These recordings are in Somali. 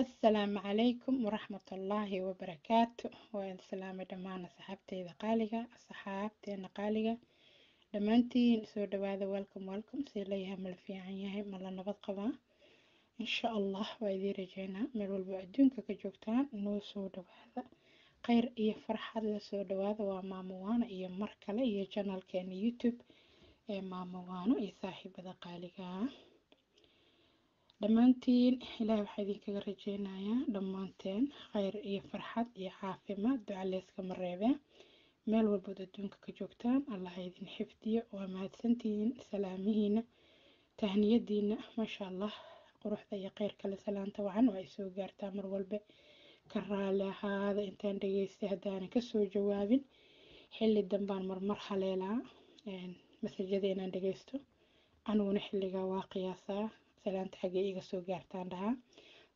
asalaamu calaykum waraxmatullaahi wabarakaatu. Waan salaamay dhammaan asxaabteyda qaaliga asxaabteena qaaliga. Dhammaantiin soo dhawaada welcome welcome. See layahay mala fiican yahay mala nabad qabaa? Insha allah waa idiin rajeynaa meel walba adduunka ka joogtaan noo soo dhawaada. Kheyr iyo farxad la soo dhawaada waa maamo waano iyo mar kale iyo janalkeena youtube ee maamo waano iyo saaxiibada qaaliga dhammaantiin ilaahay waxaa idinkaga rajeynayaa dhammaanteen kheyr iyo farxad iyo caafimaad duca leyskama reebee meel walbood adduunka ka joogtaan allah idin xifdiyo waa mahadsantihiin salaamihiina tahniyadiina maasha allah quruxda iyo kheyr kale salaanta wacan waa isoo gaartaa mar walba. Ka raali ahaada intaan dhageystay haddaanan ka soo jawaabin. Xilli dambaan marmar haleelaa masajada inaan dhageysto aniguna xilligaa waa qiyaasaa salaanta xaggee iga soo gaartaan dhahaa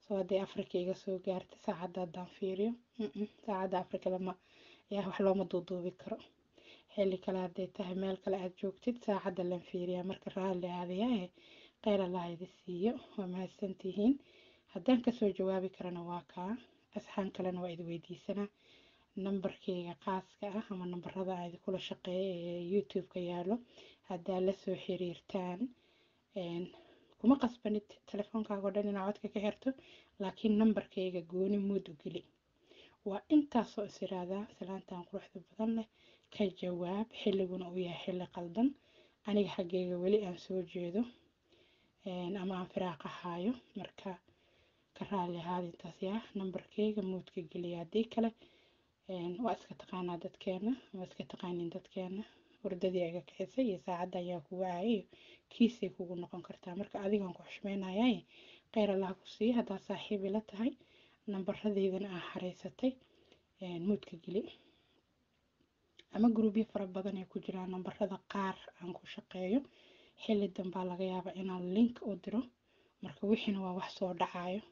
soo hadday afrika iga soo gaarta saacadda haddaan fiiriyo. Saacadda afrika lama yaa wax looma duuduubi karo. Xilli kale hadday tahay meel kale aad joogtid saacadda lan fiiriyaa. Marka raalli aadayaa kheyr allah idi siiyo. Waa mahadsantihiin haddaan ka soo jawaabi karana waa kaa. Asxaan kalena waa idi weydiisanaa nambarkeyga qaaska ah ama nambarada aan idinkula shaqeeya ee youtube-ka yaalo haddaa la soo xiriirtaan kuma qasbanid telefoonkaaga o dhan inaa codka ka xirto laakiin nambarkayga gooni muud u geli waa intaasoo is iraadaa salaantan quruxda badan leh ka jawaab xilliguna uu yahay xilli qaldan. Aniga xaggeyga weli aan soo jeedo ama aan firaaqa haayo marka ka raali ahaada intaas yaa nambarkeyga muudka geliya haddii kale waa iska taqaanaa dadkeena waa iska taqaanin dadkeena wardadii iga kixisay iyo saacadda ayaa kugu caayay kiisay kugu noqon kartaa. Marka adigan ku xushmeynayaa kheyr allah ku siiya haddaad saaxiibi la tahay nambaradeydana aa xareysatay muudka geli. Ama gruubyo fara badan ay ku jiraan nambarada qaar aan ku shaqeeyo. Xilli dambaa laga yaabaa inaan link u diro. Marka wixiina waa wax soo dhacayo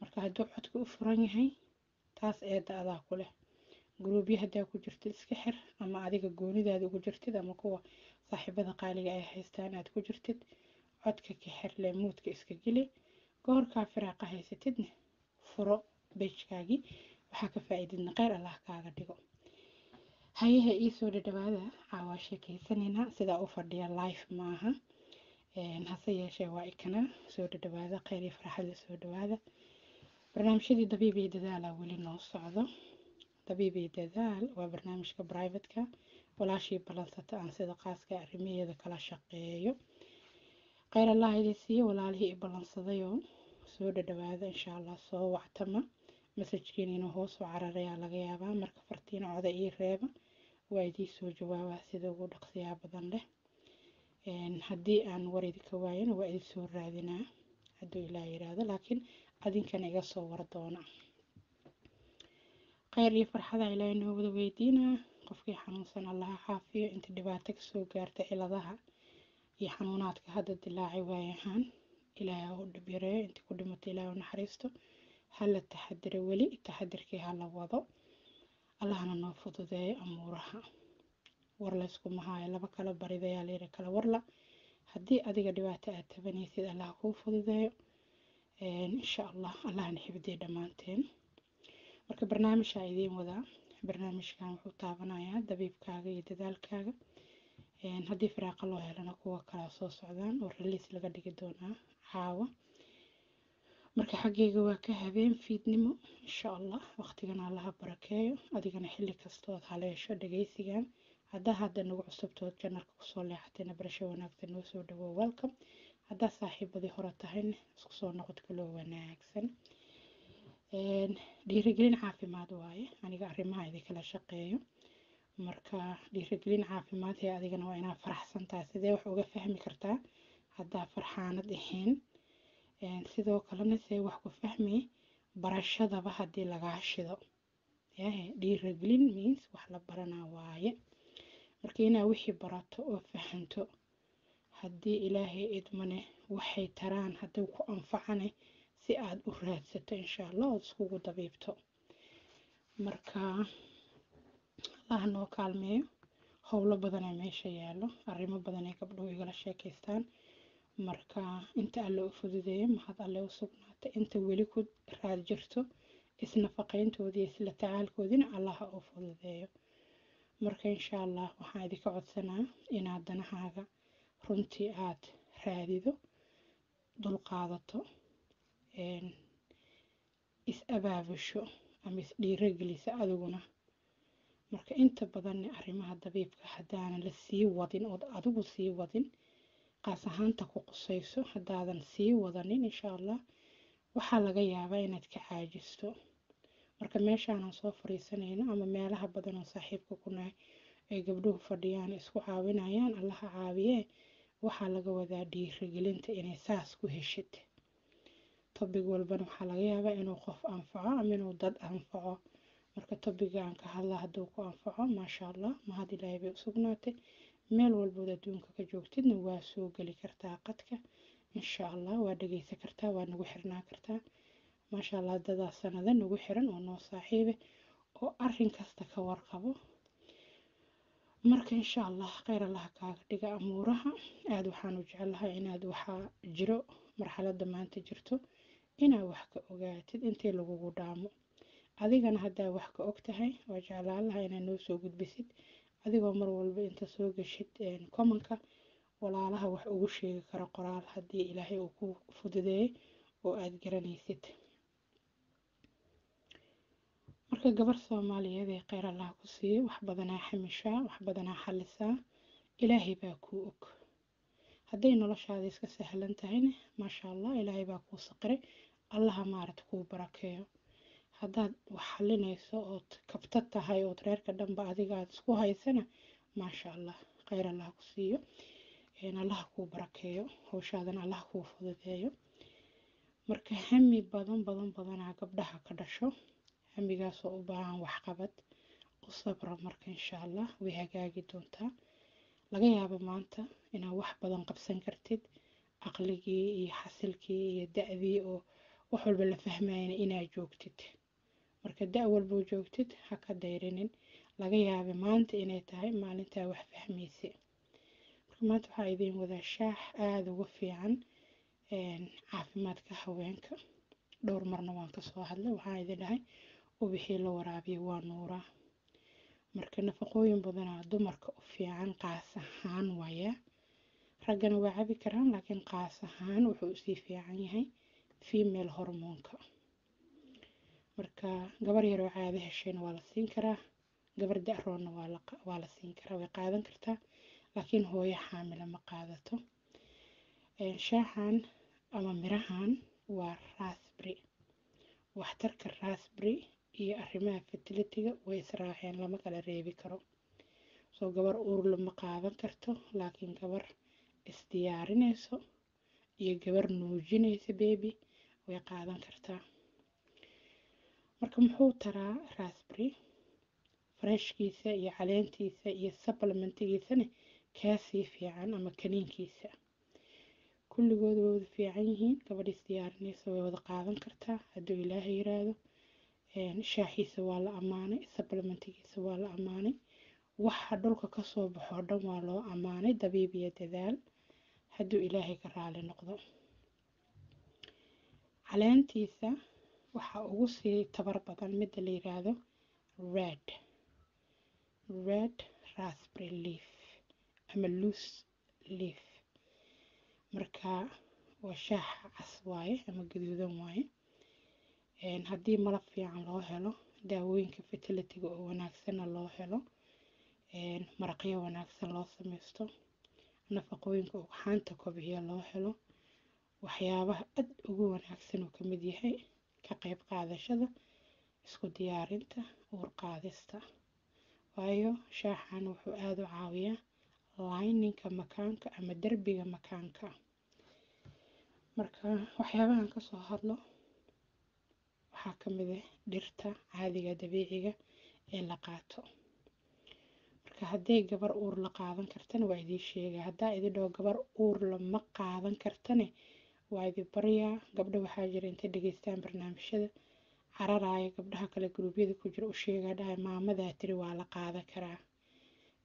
marka hadduu codka u furan yahay taas eedda adaa ku leh gruubyo haddaa ku jirtid iska xir ama adiga goonidaada ugu jirtid ama kuwa saaxiibada qaaliga ay haystaan aad ku jirtid codka ka xirle muudka iska geli. Goorkaa firaaqa haysatidna furo bejkaagii waxaa ka faa-iididna kheyr allah kaaga dhigo. Hayaha iisoo dhadhawaada caawaa sheekeysanaynaa sidaa u fadhiya life maaha. Hase yeeshee waa ikana soo dhadhawaada kheyr iyo farxad la soo dhawaada. Barnaamijyadii dabiib iyo weli noo socdo dabiib iyo dadaal waa barnaamijka brivatka walaashii ballansata aan sida qaaska arrimaheeda kala shaqeeyo kheyr allah idin siiyo walaalihii i ballansadayoo soo dhadhawaada insha allah soo wactama masajkiina inuu hoos u cararayaa laga yaabaa marka fartiina coda ii reeba waa idii soo jawaabaa sida ugu dhaqsiyaa badan leh haddii aan war idinka waayana waa idin soo raadinaa hadduu ilaa yiraahdo laakiin adinkana iga soo war doona kheyr iyo farxada ilaahay noo wada weydiinaa qofkii xanuunsan allaha caafiyo. Inta dhibaato ka soo gaarta ciladaha iyo xanuunaadka hadda dilaacay waayahaan ilaahay ha u dhib yareeyo. Intii ku dhimato ilaahay u naxariisto. Hala taxadiro weli taxadirkii hala wado. Allahna noo fududeeyo amuuraha. War layskuma haayo laba kala baridayaa layiri kala warla. Haddii adiga dhibaato aad tabanaysid allah kuu fududeeyo. Insha allah allahna xifdiya dhammaanteen marka barnaamijaa idiin wadaa barnaamijkan wuxuu taabanayaa dabiibkaaga iyo dadaalkaaga. Haddii firaaqa loo helana kuwa kalaa soo socdaan oo raliis laga dhigi doonaa caawa. Marka xaggeyga waa ka habeen fiidnimo insha allah waqtigana allaha barakeeyo. Adigana xilli kastood haleesho dhageysigan haddaa hadda nagu cusubtood janalka ku soo leexatayna barasho wanaagsan noo soo dhawo welcome. Haddaa saaxiibadii hore tahayna isku soo noqod kaloo wanaagsan dhiirigelin caafimaad waaye. Aniga arrimaha idinkala shaqeeyo. Marka dhiirigelin caafimaad ee adigana waa inaad faraxsan tahay sidee wax uga fahmi kartaa haddaa farxaanad ahayn sidoo kalena see wax ku fahmi barashadaba haddii lagaa shido. Dhiirigelin means wax la baranaa waaye. Marka inaa wixii barato oo fahanto haddii ilaahay idmane waxay taraan haddii ku anfacane si aada u raadsato insha allah ood iskugu dabiibto. Marka allaha noo kaalmeeyo howlo badanee meesha yaallo arrimo badanee gabdhuhu igala sheekaystaan. Marka inta alle u fududeeyo mahad alle u sugnaata inta weli ku raad jirto isnafaqayntooda iyo isla tacaalkoodina allaha u fududeeyo. Marka insha allah waxaan idinka codsanaa inaad danahaaga runtii aad raadido dulqaadato is abaabusho ama is dhiirageliso adiguna. Marka inta badanne arrimaha dabiibka haddaanan la sii wadin ood adigu sii wadin qaas ahaanta ku qusayso haddaadan sii wadanin insha allah waxaa laga yaabaa inaad ka caajisto marka meeshaanan soo fariisanayno ama meelaha badan oo saaxiibka ku nahay ay gabdhuhu fadhiyaan isku caawinayaan allaha caawiyee waxaa laga wadaa dhiirigelinta inay saas ku heshid tobig walbana waxaa laga yaabaa inuu qof anfaco ama inuu dad anfaco. Marka tobiga aan ka hadla hadduu ku anfaco maasha allah mahad ilaahay bay u sugnaatay. Meel walbood adduunka ka joogtidna waa soo geli kartaa qadka insha allah waa dhegeysan kartaa waa nagu xirnaa kartaa. Maasha allah dadaa sanado nagu xiran oo noo saaxiibe oo arrin kasta ka warqabo marka insha allah kheyr allaha kaaga dhiga amuuraha. Aada waxaan u jecelahay inaad waxaa jiro marxaladda maanta jirto inaad wax ka ogaatid intii lagugu dhaamo. Adigana haddaa wax ka og tahay waa jeclaan laha inaad noo soo gudbisid. Adigoo mar walba inta soo geshid commonka walaalaha wax ugu sheegi karo qoraal haddii ilaahay uu ku fududeeyay oo aada garanaysid. Marka gabar soomaaliyeed ee kheyr allah ku siiyo wax badanaa xamishaa wax badanaa xalisaa ilaahay baa kuu og. Hadday noloshaada iska sahlan tahayna maasha allah ilaahay baa kuu saqiray allaha maarata kuu barakeeyo. Haddaad wax xalinayso ood kabta tahay ood reerka dhanba adiga aad isku haysana maasha allah kheyr allah ku siiyo. Allaha kuu barakeeyo. Howshaadana allaha kuu fududeeyo. Marka hami badan badan badanaa gabdhaha ka dhasho hamigaasoo u baahan waxqabad u sabra marka insha allah way hagaagi doontaa. Laga yaabo maanta inaad wax badan qabsan kartid aqligii iyo xasilkii iyo da-dii oo wax walba la fahmayna inaad joogtid. Marka da- walboo joogtid ha ka dayrinin. Laga yaaba maanta inay tahay maalintaa wax fahmaysa. Marka maanta waxaa idiin wadaa shaax aada uga fiican caafimaadka haweenka. Dhowr marna waan ka soo hadlay. Waxaan idin dhahay ubixii la waraabiya waa nuuraa. Marka nafaqooyin badanaa dumarka u fiican qaas ahaan waaya raggana waa cabi karaan laakiin qaas ahaan wuxuu u sii fiican yahay female hormoonka. Marka gabar yaroo caado heshayna waa la siin karaa gabar da-roonna waa la siin karaa way qaadan kartaa laakiin hooyo xaamila ma qaadato. Shaaxan ama mirahan waa raspberry. Waxtarka raspberry iyo arrimaha fertilitiga way israaceen lama kala reebi karo. Soo gabar uurla ma qaadan karto laakiin gabar isdiyaarinayso iyo gabar nuujinaysa bebi way qaadan kartaa. Marka muxuu taraa raspberry? Freshkiisa iyo caleentiisa iyo supplementigiisana kaasii fiican ama kaniinkiisa. Kulligooda way wada fiican yihiin gabadh isdiyaarinaysa way wada qaadan kartaa hadduu ilaahay yiraahdo. Shaaxiisa waa la ammaanay supplementigiisa waa la ammaanay waxa dhulka ka soo baxoo dhan waa loo ammaanay dabiib iyo dadaal hadduu ilaahay ka raali noqdo caleentiisa waxaa ugu sii tabar badan midda la yiraahdo red red raspberry leaf ama loose leaf. Marka waa shaaxa cas waaye ama gaduudan waaye. Haddii malab fiican loo helo daawooyinka fertilitiga oo wanaagsanna loo helo maraqyo wanaagsan loo samaysto nafaqooyinka ugxaanta kobciya loo helo waxyaabaha aad ugu wanaagsan uu ka mid yahay ka qayb qaadashada isku diyaarinta uur qaadista. Waayo shaaxan wuxuu aada u caawiyaa lininka makaanka ama derbiga makaanka. Marka waxyaabahan ka soo hadlo waxaa ka mid ah dhirta caadiga dabiiciga ee la qaato. Marka hadday gabar uur la qaadan kartana waa idiin sheega haddaa idin dhaho gabar uur lama qaadan kartane waa idin baryaa gabdho waxaa jira intay dhegeystaan barnaamijyada cararaaya gabdhaha kale guruubyada ku jira u sheegaa dhahay maamadaa tiri waa la qaadan karaa.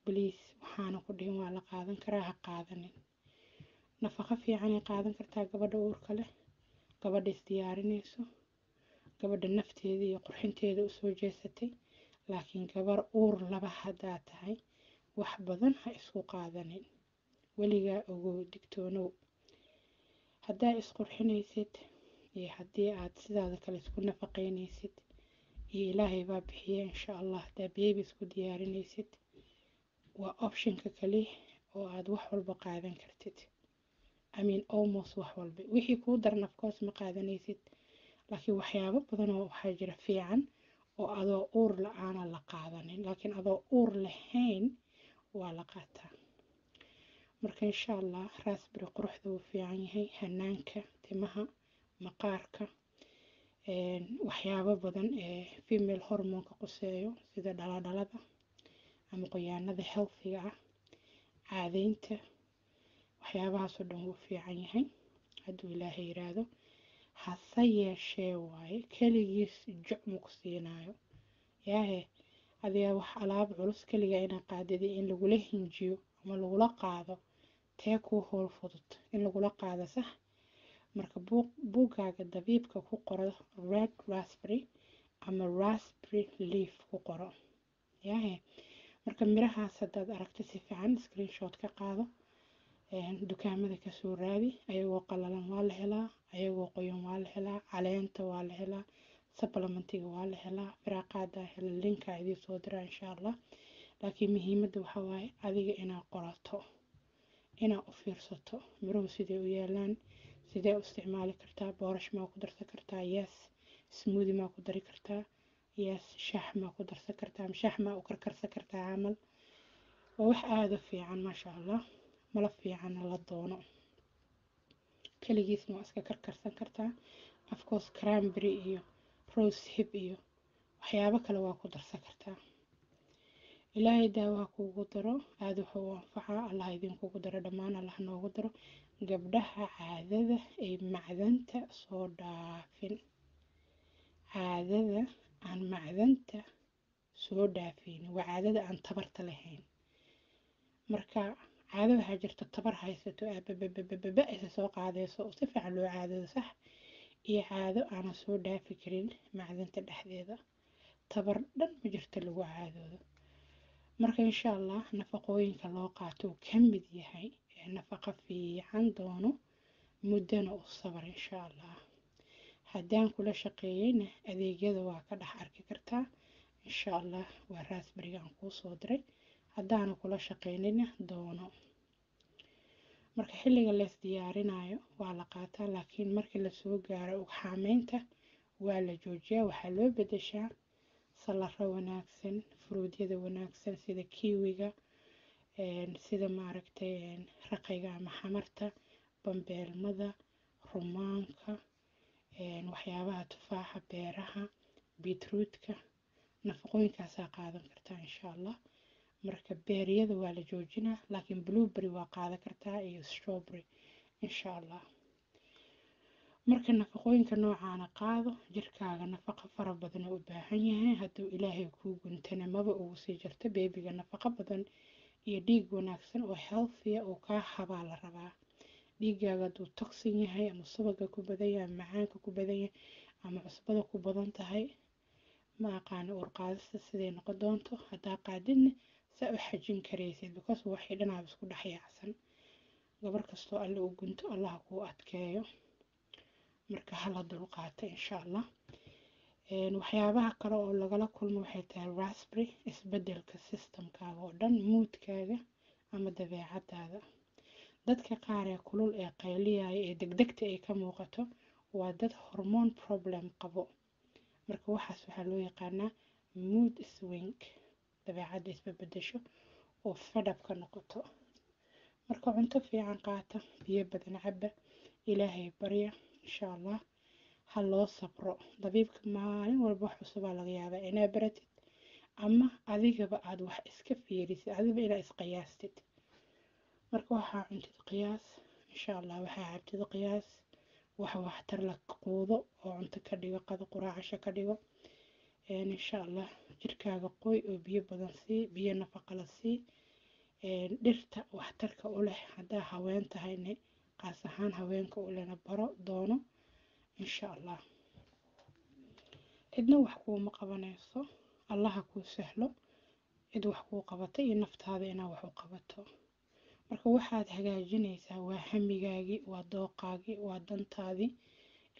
Bliis waxaana ku dhihin waa la qaadan karaa ha qaadanin. Nafaqo fiicanay qaadan kartaa gabadha uurka leh gabadha isdiyaarinayso gabadha nafteeda iyo qurxinteeda u soo jeesatay laakiin gabar uur laba haddaa tahay wax badan ha isku qaadanin. Weligaa ogow digtoonow haddaa isqurxinaysid iyo haddii aad sidaada kale isku nafaqeynaysid iyo ilaahay baa bixiya insha allah haddaa beebi isku diyaarinaysid waa optionka kali oo aad wax walba qaadan kartid. I almost wax walba. Wixii kuu daran of ma qaadanaysid laakiin waxyaabo badan oo waxaa jira fiican oo adoo uur la'aana la qaadanin laakiin adoo uur lahayn waa la qaataa marka insha allah raasberi quruxda wuu fiican yahay hanaanka timaha maqaarka waxyaabo badan ee female hormonka quseeyo sida dhaladhalada ama qoyaanada healthiga ah caadeynta waxyaabahaasoo dhan wuu fiican yahay. Hadduu ilaahay yiraahdo hase yeeshee waaye keligiis joc ma ku siinaayo. Yaahe adiga wax alaab culus keliga inaa qaadida in lagula hinjiyo ama lagula qaado tee kuu howl fudud. In lagula qaado sax marka buugaaga dabiibka ku qoro red raspberry ama raspberry leaf ku qoro. Yaahe marka mirahaas haddaad aragto si fiican screenshot ka qaado dukaamada ka soo raadi ayagoo qalalan waa la helaa ayagoo qoyan waa la helaa caleenta waa la helaa supplementiga waa la helaa firaaqaada hela linka idii soo diraa insha allah. Laakiin muhiimadda waxaa waaye adiga inaad qorato inaad u fiirsato miruhu siday u yaalaan sidee u isticmaali kartaa boorash maa ku darsan kartaa yes smoodi maa ku dari kartaa yes shaax maa ku darsan kartaa shaax maa u karkarsan kartaa camal. Waa wax aada u fiican maasha allah mala fiicanna la doono. Keligiisna waa iska karkarsan kartaa afcourse cranberry iyo rose hip iyo waxyaabo kale waa ku darsan kartaa ilaahay daawaha kuugu daro. Aada wuxuu u anfacaa allah idinkugu daro dhammaan allah noogu daro. Gabdhaha caadada ay macdanta soo dhaafin. Caadada aan macdanta soo dhaafin. Waa caadada aan tabarta lahayn. Marka caado waxaa jirta tabar haysato aabababababa isa soo qaadayso si fiican loo caadado sax iyo caado aanan soo dhaafi karin macdanta dhexdeeda. Tabar dhan ma jirto lagu caadoodo marka insha allah nafaqooyinka loo qaato uu ka mid yahay ee nafaqo fiican doono muddana u sabar insha allah. Haddaan kula shaqeeyeyna adeegyada waa ka dhex arki kartaa insha allah. Waa raasberiga aan kuu soo diray. Haddaana kula shaqeynina doono. Marka xilliga lees diyaarinayo waa la qaataa laakiin markii la soo gaaro ugxaameynta waa la joojiyaa waxaa loo bedeshaa salaro wanaagsan furuudyada wanaagsan sida kiwiga sida maaragtay raqayga ama xamarta bambeelmada rumaanka waxyaabaha tufaaxa beeraha beetroodka nafaqooyinkaasaa qaadan kartaa insha allah marka beeryada waa la joojinaa laakiin blueberry waa qaadan kartaa iyo strawberry insha allah marka nafaqooyinka noocaana qaado jirkaaga nafaqo fara badan oo u baahan yahay hadduu ilaahay kuu guntana maba ugu sii jirto beebiga nafaqo badan iyo dhiig wanaagsan oo healthia uu kaa habaa la rabaa. Dhiigaaga hadduu togsan yahay ama subaga ku badan yahay ama macaanka ku badan yahay ama cusbada ku badan tahay ma aqaana urqaadista siday noqon doonto. Haddaa qaadidna saa u xajin karaysid because waxay dhanaaba isku dhex yaacsan. Gabar kastoo alle u gunto allaha kuu adkeeyo marka hala dulqaata insha allah. Waxyaabaha kale oo lagala kulmo waxay tahay raspberry isbeddelka systemkaaga oo dhan muudkaaga ama dabeecadaada dadka qaar ee kulul ee qayliyaya ee degdegta ay ka muuqato waa dad hormone problem qabo. Marka waxaas waxaa loo yaqaanaa mood swing dabeecadda isbabedesho oo fadhab noqoto. Marka cunto fiican qaata biyo badan caba ilaahay barya insha allah ha loo sabro. Dabiibka maalin walba wax cusubaa laga yaabaa. Inaa baratid ama adigaba aada wax iska fiirisid adiba inaa isqiyaastid marka waxaa cuntid qiyaas insha allah waxaa cabtid qiyaas wax waxtar la quudo oo cunto ka dhigo qado quraacasho ka dhigo. Insha allah jirkaaga qoy oo biyo badan sii biyo nafaqa la sii. Dhirta waxtarka u leh haddaa haween tahayna qaas ahaan haweenka u lena baro doono insha allah. Cidna wax kuuma qabanayso. Allaha kuu sahlo. Cid wax kuu qabata iyo naftaada inaa wax u qabato. Marka waxaad hagaajinaysaa waa hamigaagii waa dooqaagii waa dantaadii.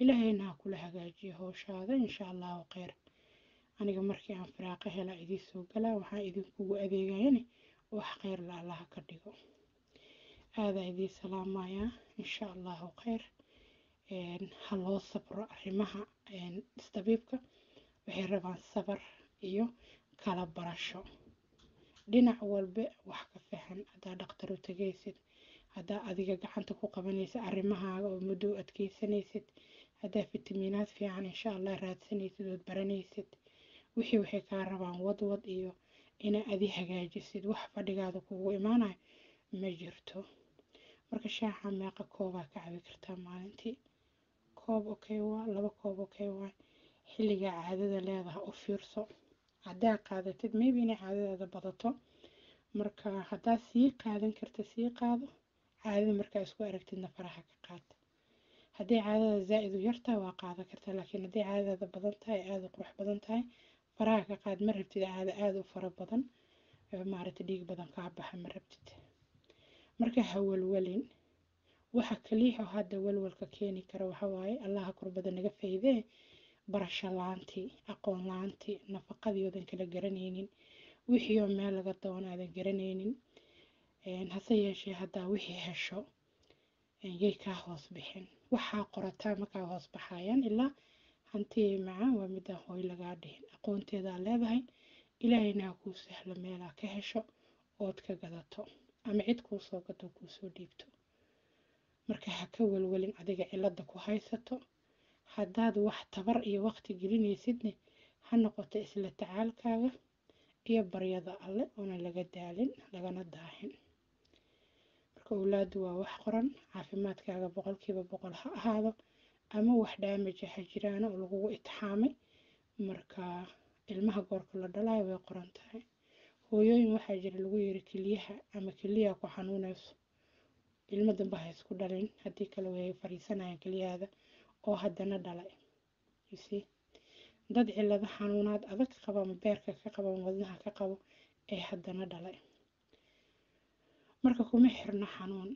Ilaahayna ha kula hagaajiyo howshaada insha allahu kheyr aniga markii aan firaaqo helaa idiin soo galaa waxaan idinkugu adeegayane wax kheyr la allaha ka dhigo aadaa idiin salaamayaa insha allahu kheyr ha loo sabro arrimaha isdabiibka. Waxay rabaan sabar iyo kala barasho. Dhinac walba wax ka fahan haddaa dhaqtar u tagaysid haddaa adiga gacanta ku qabanaysa arrimahaaga oo muddo u adkeysanaysid haddaa fitamiinaad fiican insha allah raadsanaysid ood baranaysid wixii waxay kaa rabaan wadwad iyo inaa adi hagaajisid wax fadhigaada kugu imaanayo ma jirto marka shaaxa meeqa koobaa ka cabi kartaa maalintii. Koob okay waa laba koob okay waa. Xilligaa caadada leedaha u fiirso. Haddaa qaadatid maybe inay caadadaada badato. Marka haddaa sii qaadan karta sii qaado caadada markaa isku aragtidna faraha ka qaad. Haddii caadada zaa-id u yartahay waa qaadan kartaa. Laakiin haddii caadadaada badan tahay aada u qurux badan tahay faraha ka qaad ma rabtid caada aada u fara badan. Maaragta dhiig badan kaa baxa ma rabtid marka ha walwalin waxa kaliya hadda walwalka keeni kara waxa waaye allaha kurbada naga faydee barasho la'aantii aqoon la'aantii nafaqadii oodan kala garanaynin wixii meel laga doona aadan garanaynin hase yeeshee haddaa wixii hesho yay kaa hoos bixin. Waxaa qorataa markaa hoos baxayaan ilaa hantii macaan waa midaan hooy lagaa dhihin. Aqoonteedaa leedahay ilaahayna ha kuu sahlo meelaa ka hesho ood ka gadato ama cid kuu soo gato kuu dhiibto. Marka ha ka walwalin adiga cilada ku haysato haddaad wax tabar iyo waqti gelinaysidne ha noqoto isla tacaalkaaga iyo baryada alle oona laga daalin lagana daahin. Marka owlaadu waa wax qoran caafimaadkaaga boqolkiiba boqol ha ahaado ama wax dhaamaja ha jiraana oo lagugu itixaamay marka ilmaha goorka la dhalayo way qoran tahay hooyooyin waxaa jira lagu yiri keliyaha ama keliyaha ku xanuunayso. Ilmo dambe ha isku dhalin haddii kale way fariisanayaan keliyahaada oo haddana dhalay. Dad cilado xanuunaad adag qaba ama beerka ka qabo ama wadnaha ka qabo ee haddana dhalay. Marka kuma xirno xanuun.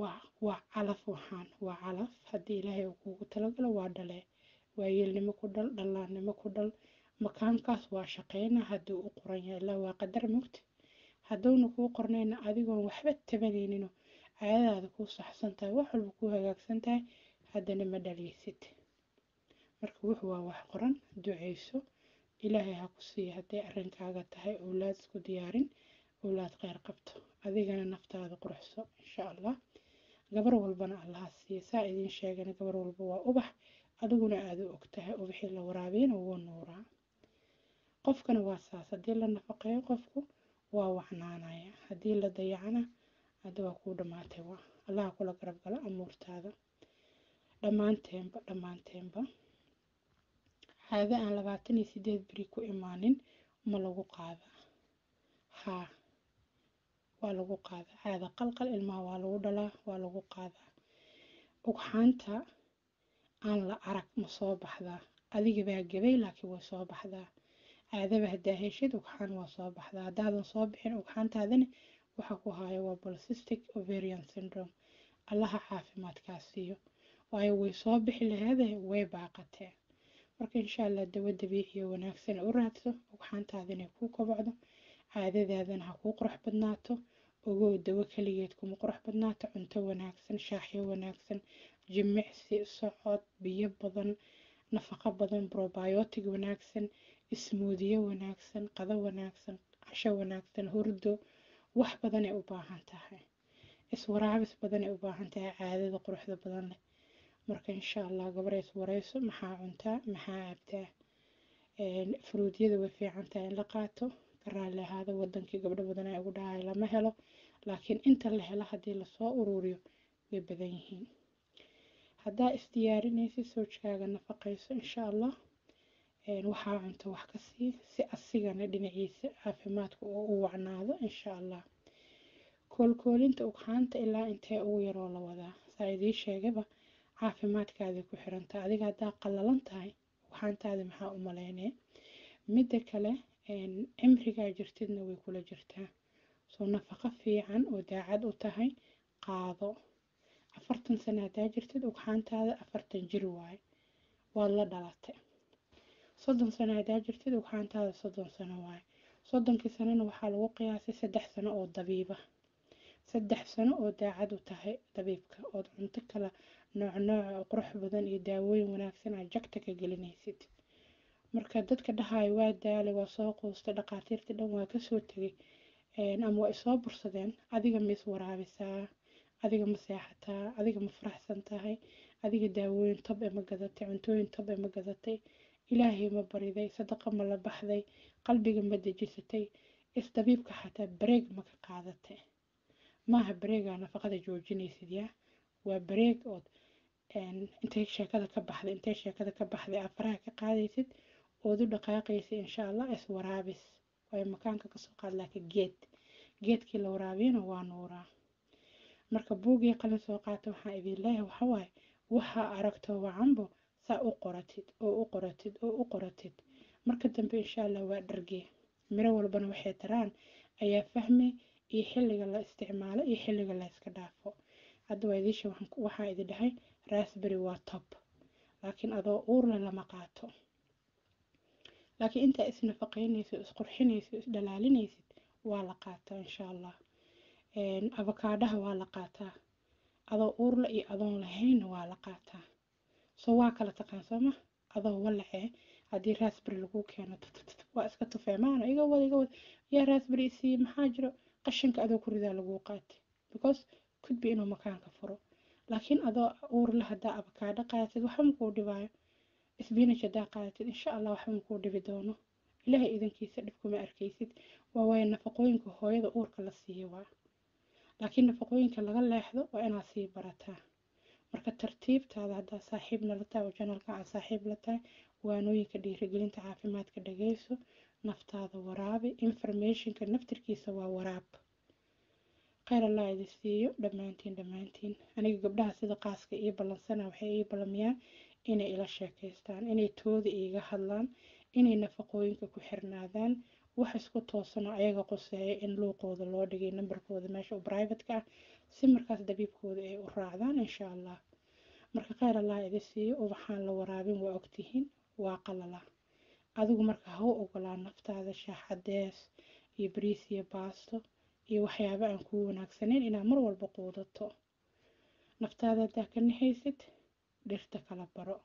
Waa waa calaf waxaan waa calaf. Haddii ilaahay uu kugu talagalo waa dhalee waa yeelnimo ku dhal dhallaannimo ku dhal makaankaas waa shaqeyna hadduu u qoran yahay ilaa waa qadar mugta hadduuna kuu qornayna adigoon waxba tabanayninoo caadadaada kuu saxsan tahay wax walba kuu hagaagsan tahay haddana ma dhaliysid marka wuxu waa wax qoran duceyso ilaahay ha ku siiya hadday arrinkaaga tahay owlaad isku diyaarin owlaad kheyr qabto. Adigana naftaada quruxso insha allah gabar walbana allaha siiya saa idiin sheegana gabar walba waa ubax. Adiguna aada u og tahay ubaxii la waraabiyana wuu nuuraa qofkana waa saas. Haddii la nafaqeeyo qofku waa wacnaanaya haddii la dayacana hadda waa kuu dhammaatay waa allaha kula garab gala amuurtaada. Dhammaanteenba dhammaanteenba caado aan labaatan iyo sideed beri ku imaanin ma lagu qaadaa haa waa lagu qaadaa caada qalqal ilmaha waa lagu dhalaa waa lagu qaadaa ugxaanta aan la arag ma soo baxdaa. Adiga baa gabay laakiin way soo baxdaa caadaba haddaa heshid ugxaan waa soo baxdaa haddaadan soo bixin ugxaantaadana waxa ku haya waa polycystic ovarian syndrome. allaha caafimaadkaa siiyo waayo way soo bixi laheedee way baaqatee marka insha allah dawo dabiiciyo wanaagsan u raadso ugxaantaadana kuu kobocdo caadadaadana ha kuu qurux badnaato ogow dawo keligeed kuma qurux badnaato cunto wanaagsan shaaxyo wanaagsan jimicsi socod biyo badan nafaqo badan probiotic wanaagsan ismuudiyo wanaagsan qado wanaagsan casho wanaagsan hurdo wax badan ay u baahan tahay. Iswaraabis badan ay u baahan tahay caadada quruxda badan leh. Marka insha allah gabar is wareyso maxaa cuntaa maxaa cabtaa fruudyada way fiican tahay in la qaato. Ka ahaada wadankii gabdho badan ay ugu dhahay lama helo. Laakiin inta la helo haddii la soo ururiyo way badan yihiin. Haddaa isdiyaarinaysid soojkaaga nafaqayso insha allah waxaa cunto wax ka sii si asigana dhinaciisa caafimaadka oo u wacnaado insha allah koolkoolinta ugxaanta ilaa intee ugu yaroo la wadaa. Saa idii sheegaba caafimaadkaaday ku xirantahay adiga haddaa qallalan tahay waxaantaadi maxaa u maleynee? Midda kale cimrigaa jirtidna way kula jirtaa. Soo nafaqo fiican oo daacad u tahay qaado. Afartan sano haddaa jirtid ugxaantaada afartan jir waaye. Waad la dhalatay soddon sano haddaa jirtid ugxaantaada soddon sano waaye soddonkii sanona waxaa lagu qiyaasay saddex sano oo dabiiba. Saddex sano oo daacad u tahay dabiibka ood cunto kala nooc nooca oo qurux badan iyo daawooyin wanaagsan aad jagta ka gelinaysid. Marka dadka dhahayo waa daalay waa soo quustay dhaqaatiirtii dhan waa ka soo tegay ama waa isoo bursadeen adiga ma is waraabisaa adiga ma seexataa adiga ma faraxsan tahay adiga daawooyin tab e ma gadatay cuntooyin tab e ma gadatay ilaahay ma bariday sadaqa ma la baxday qalbiga ma dejisatay isdabiibka xataa bareeg ma ka qaadatay. Maaha bareegaa nafaqada joojinaysid yaa? Waa bareeg ood intay sheekada ka baxday intay sheekada ka baxday afaraha ka qaadaysid ood u dhaqaaqaysa insha allah iswaraabis waayo makaanka ka soo qaad laakiin geed geedkii la waraabiyana waa nuuraa. Marka buugii qalin soo qaata waxaa idin leeyahay? Waxawaaye waxaa aragto wacanbo saa u qoratid oo u qoratid oo u qoratid. Marka dambe insha allah waa dhargee miro walbana waxay taraan. Ayaa fahmay iyo xilliga la isticmaalo iyo xilliga la iska dhaafo. Hadda waa idiisha waxaa idin dhahay raspberry waa top. Laakiin adoo uurle lama qaato. Laakiin intaa isnafaqeynaysid isqurxinaysid isdhalaalinaysid waa la qaataa insha allah avakaadhaha waa la qaataa. Adoo uurle iyo adoon lahaynna waa la qaataa soo waa kala taqaan sooma adoo walacee haddii raspberry lagu keeno waa iska tufee. Maana iga wada iga wada yaa raspberry isii maxaa jiro? Qashinka adoo ku ridaa laguu qaatay. Because kudbi inuu makaanka furo. Laakiin adoo uurle haddaa avakaadho qaadatid waxba makuu dhibaayo. Spinach haddaa qaadatid insha allah waxba makuu dhibi doono. Ilaahay idankiisa dhibkuma arkaysid. Waa waayo nafaqooyinka hooyada uurka la siiyo waa. Laakiin nafaqooyinka laga leexdo waa inaad sii barataa marka tartiibtaada haddaa saaxiibna la tahay oo janalka aad saaxiib la tahay waanooyinka dhiirigelinta caafimaadka dhageyso naftaada waraabi informationka naftirkiisa waa waraab. Kheyr allah idi siiyo dhammaantiin dhammaantiin. Aniga gabdhaha sida qaaska ii ballansana waxay ii ballamiyaan inay ila sheekaystaan inay tooda iiga hadlaan inay nafaqooyinka ku xirnaadaan wax isku toosano ayaga qoseeya in luuqooda loo dhigay nambarkooda meesha u brivatka ah si markaas dabiibkooda ay u raacdaan insha allah marka kheyr allah idi siiyo ubaxaan la waraabin waa ogtihiin waa qalala. Adigu marka ha u ogolaa naftaada shaaxadees iyo bariis iyo baasto iyo waxyaabo aan kuu wanaagsanayn inaad mar walba quudato. Naftaada haddaa ka naxaysid dhirta kala baro.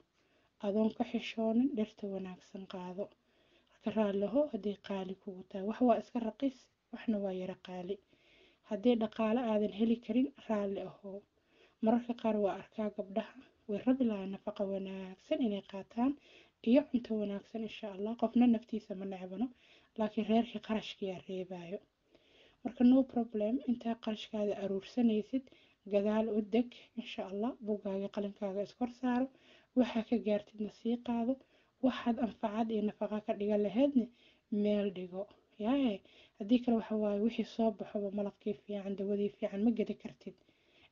Adoon ka xishoonin dhirta wanaagsan qaado. Ka raalliho haddii qaali kugu tahay. Wax waa iska raqiis waxna waa yara qaali haddii dhaqaale aadan heli karin raalli ahoo mararka qaar waa arkaa gabdhaha. Way rabi lahaa nafaqa wanaagsan inay qaataan iyo cunto wanaagsan insha allah qofna naftiisa ma necbano laakiin reerkii qarashkiyaa reebayo marka no problem. Intaa qarashkaada aruursanaysid gadaal u deg insha allah buggaaga qalinkaaga iskor saaro. Waxaa ka gaartidna sii qaado. Waxaad anfacad iyo nafaqa ka dhigan laheydna meel dhigo. Yaaye haddii kale waxa waaye wixii soo baxoba malabkii fiican dawadii fiican ma gedi kartid.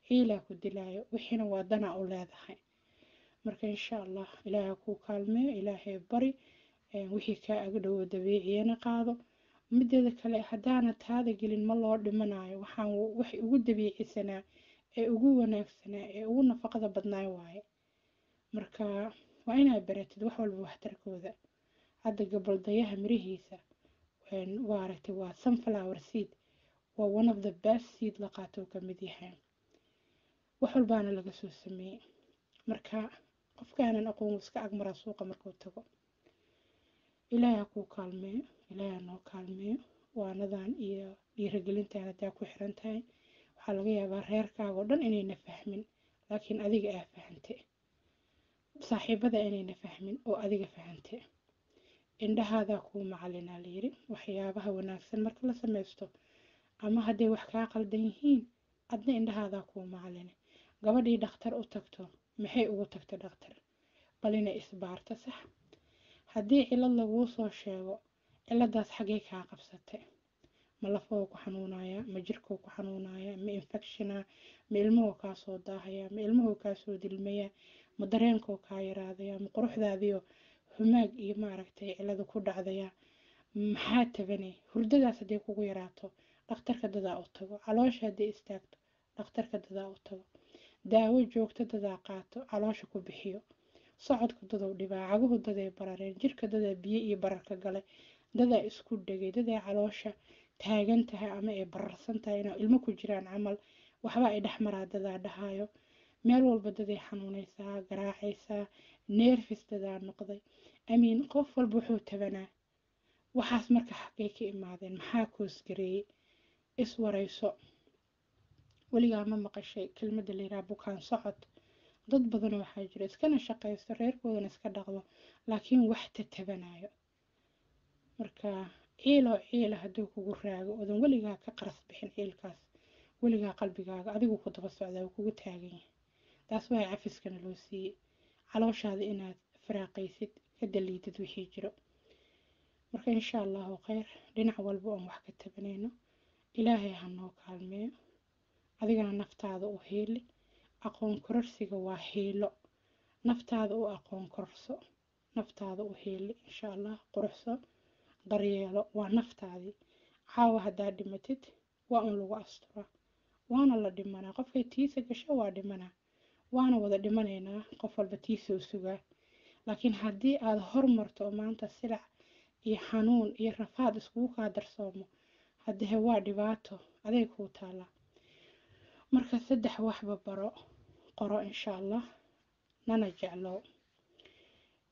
Ciilaa ku dilaayo wixiina waa danaa u leedahay. Marka insha allah ilaaha kuu kaalmeeyo ilaahay bari wixii kaa agdhowo dabiiciyana qaado. Mideeda kale haddaana taada gelin ma loo dhimanayo waxaan waxay ugu dabiicisanaa ee ugu wanaagsanaa ee ugu nafaqada badnaay waaye. Marka waa inaad baratid wax walba waxtarkooda. Hadda gabaldayaha mirihiisa waa aragtay waa sunflower seed waa one of the best seed la qaato ka mid yahay. Wax walbaana laga soo sameeyey marka qofkaanan aqoon iska agmaraa suuqa markuu tago. Ilaaha kuu kaalmeeyo ilaaha noo kaalmeeyo waanadan iyo dhiirigelintaan haddaa ku xiran tahay waxaa laga yaabaa reerkaaga oo dhan inayna fahmin laakiin adiga aa fahante. Saaxiibada inayna fahmin oo adiga fahante indhahaadaa kuu macalinaa layiri waxyaabaha wanaagsan marka la samaysto ama hadday wax kaa qaldan yihiin adna indhahaadaa kuu macaline gabadhii dhakhtar u tagto maxay ugu tagta dhakhtar? Bal inay isbaarto sax. Haddii cilad laguu soo sheego ciladaas xaggay kaa qabsatay? Ma lafahoo ku xanuunaya ma jirkoo ku xanuunaya ma infectiona ma ilmahoo kaa soo daahaya ma ilmahoo kaa soo dilmaya ma dareenkoo kaa yaraadaya ma quruxdaadiyo humaag iyo maaragtay cilada ku dhacdaya maxaa tabanay hurdadaas hadday kugu yaraato dhakhtarka dadaa u tago. Caloosha hadday istaagto dhakhtarka dadaa u tago. Daawo joogto dadaa qaato caloosha ku bixiyo. Socodka dadow dhibaa caguhu daday barareen jirka dadaa biyo iyo bararka gale dadaa isku dhegay dadaa caloosha taagan tahay ama ay bararsan tahay inaa ilmo ku jiraan camal waxba ay dhexmaraa dadaa dhahayo meel walba daday xanuunaysaa garaacaysaa neerfis dadaa noqday. Amiin qof walba wuxuu tabanaa waxaas marka xaggay ka imaadeen maxaa koosgareeyey iswarayso weligaa ma maqashay kelmadda layidhaha bukaan socod. Dad badan waxaa jira iskana shaqaysto reerkoodana iska dhaqdo laakiin wax tatabanayo marka ciiloo ciila hadduu kugu raago odan weligaa ka qaras bixin ciilkaas. Weligaa qalbigaaga adigu ku daba socdaa uu kugu taagan yahay. Taas waa cafiskana loo siiyey calooshaada inaad faraaqaysid ka daliidid wixii jiro. Marka insha allahu kheyr dhinac walba oon wax ka tabanayno ilaahay ha noo kaalmeeyo. Adigana naftaada u heeli. Aqoon kororsiga waa hiilo naftaada u aqoon korso naftaada u heeli insha allah quruxso. Daryeelo waa naftaadii caawa haddaa dhimatid waa un lagu asturaa. Waana la dhimanaa. Qofkay tiisa gasho waa dhimanaa waana wada dhimanaynaa qof walba tiisa u sugaa laakiin haddii aada hormarto oo maanta silac iyo xanuun iyo rafaad iskugu kaa darsoomo haddahe waa dhibaato aday kuu taalaa marka saddex waxba baro qoro insha allah nana jeclow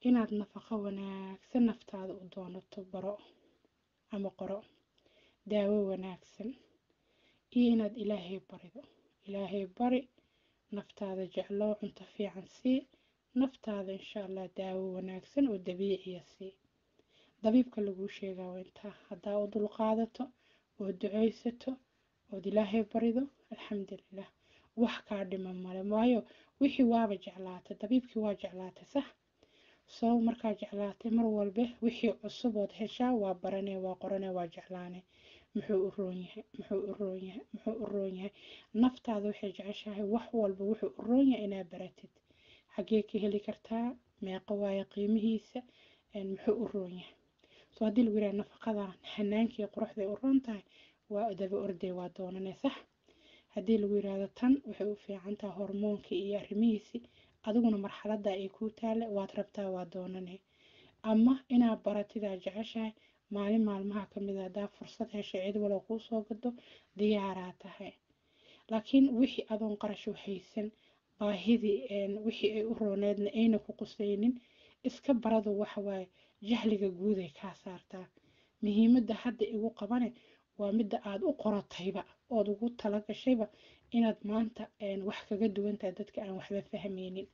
inaad nafaqo wanaagsan naftaada u doonato baro ama qoro. Daawo wanaagsan. Iyo inaad ilaahay barido ilaahay bari naftaada jeclow cunto fiican sii naftaada insha allah daawo wanaagsan oo dabiiciya sii dabiibka laguu sheegaa waa intaa haddaa u dulqaadato oo ducaysato ood ilaahay barido alxamdulilah wax kaa dhiman male waayo wixii waaba jeclaatay dabiibkii waa jeclaatay sax? Soo markaa jeclaatay mar walba wixii cusub ood heshaa waa baranee waa qoranee waa jeclaanee muxuu u roon yahay naftaada waxay jeceshahay wax walba wuxuu u roon yahay inaad baratid. Xaggee ka heli kartaa meeqa waayo qiimihiisa muxuu u roon yahay. Soo haddii lagu yidhaha nafaqadan hanaankii quruxday u roon tahay waa daba orday waa doonanee sax. Haddii lagu yidhaahdo tan waxay u fiican tahay hormoonkii iyo arrimihiisii adiguna marxaladda ay kuu taale waad rabtaa waa doonanee ama inaad baratidaa jeceshahay maalin maalmaha ka mid a haddaa fursad heshay cid walow kuu gado diyaaraa tahay. Laakiin wixii adoon qarasho haysan baahidii wixii ay u rooneedna ayna ku qusaynin. Iska baradu waxawaaye jahliga guuday kaa saartaa. Muhiimadda hadda igu qabane waa midda aada u qoratayba ood ugu talagashayba inaad maanta wax kaga duwantahay dadka aan waxba fahmaynin.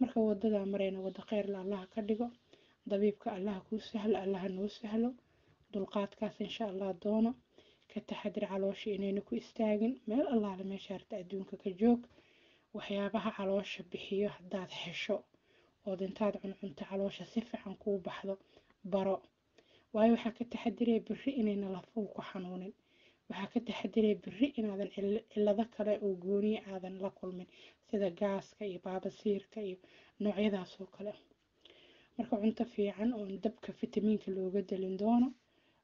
Marka wadadaa marayna wada kheyrla allaha ka dhigo dabiibka allaha kuu sahlo allaha noo sahlo. Dulqaadkaas insha allah doono. Ka taxadir caloosha inayna ku istaagin. Meel allaale meesha harta adduunka ka joog. Waxyaabaha caloosha bixiyo haddaad hesho. Ood intaad cuncunta caloosha si fiican kuu baxdo. Baro. Waayo waxaa ka taxadiraya biri inayna lafuhu ku xanuunin. Waxaa ka taxadiraya biri inaadan cillado kale oo gooniya aadan la kulmin. Sida gaaska iyo baabasiirka iyo noocyadaas oo kale marka cunto fiican oo dabka fitamiinka looga dalin doono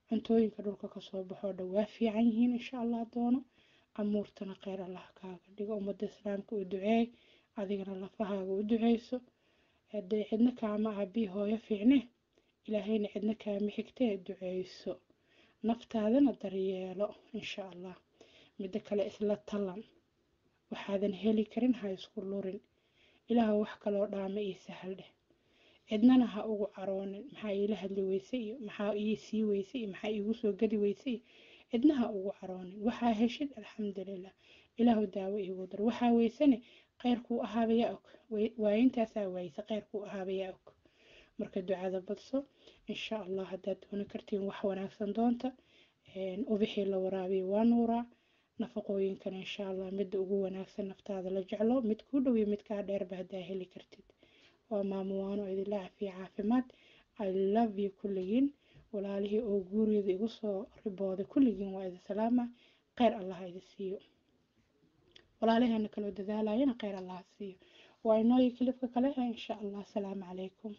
cuntooyinka dhulka ka soo baxoo dhan waa fiican yihiin insha allah doono. Amuurtana kheyr allah kaaga dhigo ummadda islaamka u duceey adigana lafahaaga u duceyso. Hadee cidna kaama aabii hooyo fiicne ilaahayna cidna kaama xigtee duceyso. Naftaadana daryeelo insha allah midda kale isla talan waxaadan heli karin ha isku lurin. Ilaah wax kaloo dhaama ii sahal dheh cidnana ha ugu caroonin maxaa iila hadli weyse iyo maxaa ii sii weyse iyo maxaa iigu soo gadi weyse cidna ha ugu caroonin waxaa heshid alxamdulilah ilaahu daawo iigu dar. Waxaa weysane kheyrkuu ahaabayaa og. Waayintaasaa waayse kheyrkuu ahaabayaa og. Marka ducada badso insha allah haddaad dooni kartiin wax wanaagsan doonta ubixii la waraabiya waa nuuraa. Nafaqooyinkan insha allah midda ugu wanaagsan naftaada la jeclo mid kuu dhowiyo mid kaa dheerba haddaa heli kartid waa maamuwaano idinla cafiya caafimaad. I love kulligiin. Walaalihii oo guuriyada igu soo ribooday kulligiin waa idin salaama. Kheyr allah idin siiyo. Walaalaheena kaloo dadaalayana kheyr allah siiyo. Waa inooyi kilibka kale insha allah asalaamu calaykum